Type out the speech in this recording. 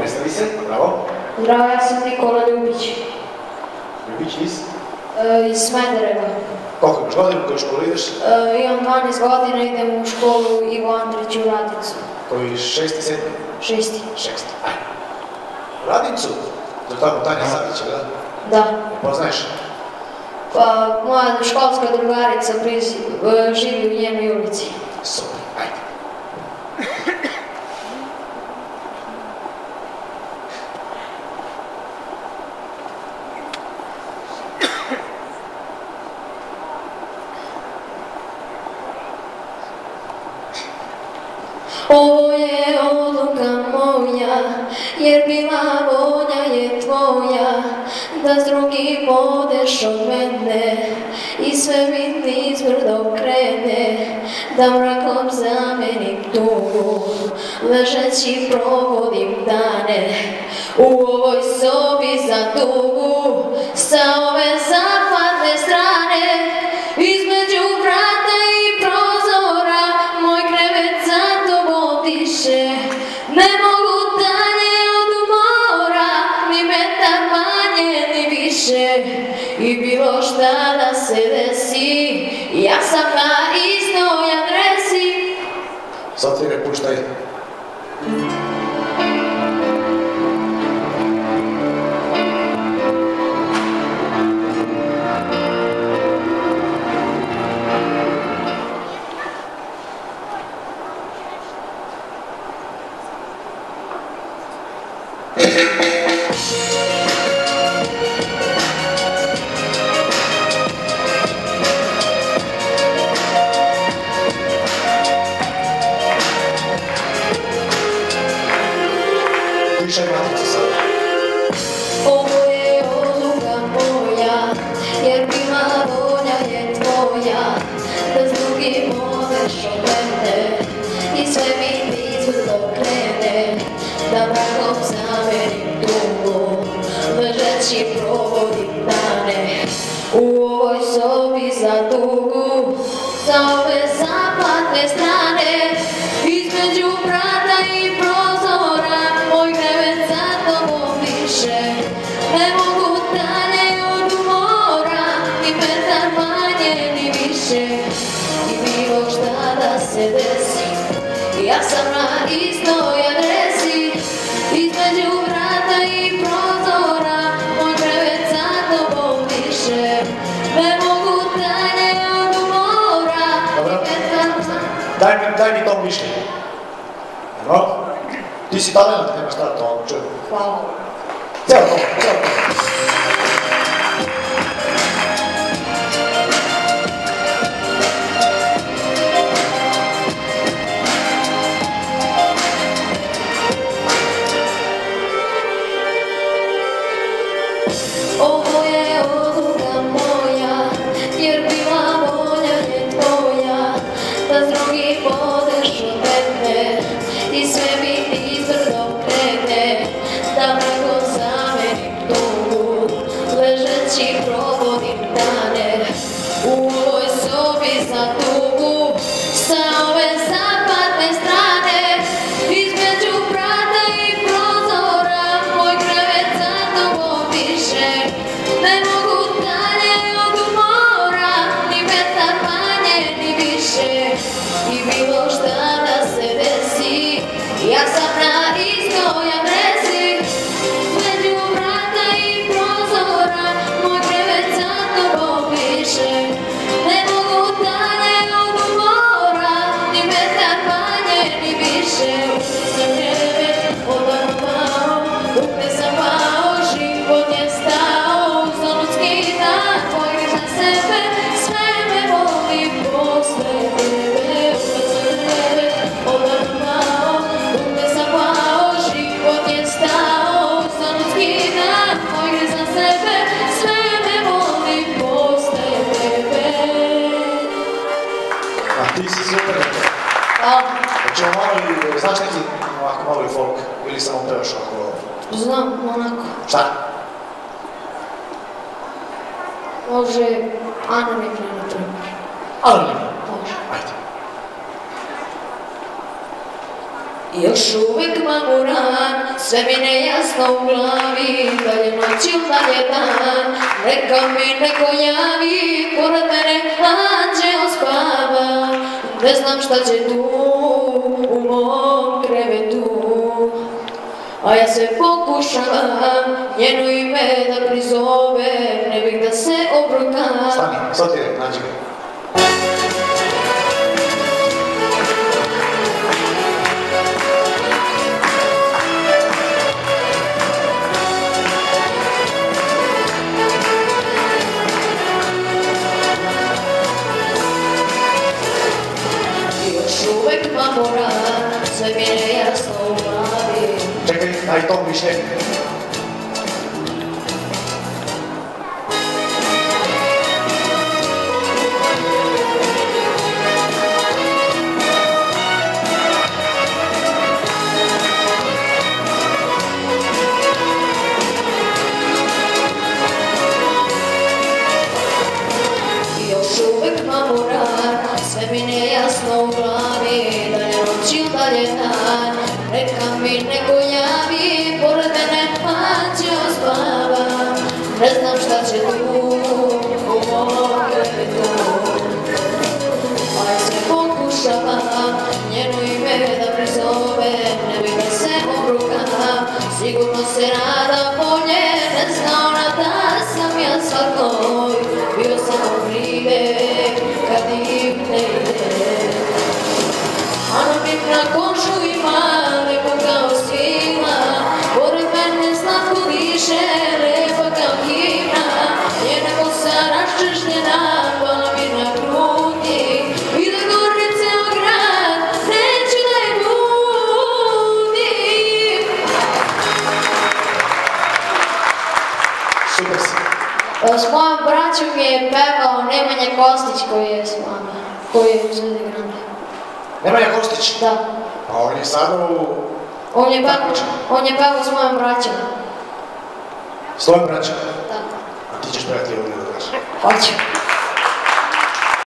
Predstavi se, bravo. Zdravo, ja sam Nikola Ljubić Ljubić iz? e, iz Smedereva. Koliko imaš godina, u kojoj školi ideš? E, imam 12 godina, idem u školu Ivo Andrić u Radicu. Koji šesti, sedmi? Šesti. Šesti. Ajde. Radnicu? To je tamo Tanja Savića, da? Da. Poznaješ? Pa moja školska drugarica e, živi u njenoj ulici. Super, ajde. Ovo je odluka moja, jer bila volja je tvoja, da s drugim odeš od mene i sve mi nizbrdo krene, da mrakom zamenim tugu, ležeći provodim dane, u ovoj sobi za tugu, sa ove zapadne se desi, ja sam na istoj adresi. Sad ti ga puštaj. Ležeći provodim dane, u ovoj sobi za tugu, sa ove zapadne strane, između vrata i prozora, moj krevet za tobom diše, ne mogu dalje od umora, ni metar manje, ni više, i bilo šta da se desi, ja sam na istoj adresi, Daj mi, daj mi to mišljenje. Evo. Ti si talent, nema šta to čujem. Hvala. To, više, i bilo šta da se super. Hvala. Hoćemo malo i, znaš neki, ovako malo i folk, ili samo pevaš ovako, Znam, onako, šta? može anonimno na primjer. Ali ne. Može. Ajde. Još uvijek mamuran, sve mi nejasno u glavi, dalje noću, dalje dan, neka mi neko javi, pored mene spava, ne znam šta će tu u mom krevetu. A ja se pokušavam njeno ime da prizovem, ne bih da se obrukam. Stani, sad je, nađi. Čekaj, daj to više. Još uvijek mamuran, sve mi nejasno u glavi Dalje noći, dalje dan, neka mi neko ne znam šta će tu u Pa ja se pokušavam njeno ime da prizovem Ne bih da se sigurno se rada bolje Ne zna ona sam ja svakoj. Bio samo krive kad im ne ide. Anonimna kožu ima, mojom braćom je pevao Nemanja Kostić koji je s vama, koji je u Zvijezdi Grande. Nemanja Kostić. Da, Pa on je sada u... on je pevao, Takmičar. on je pevao s mojom braćom. S tvojim braćom. Da, A ti ćeš pevati ovdje da daš. hoću.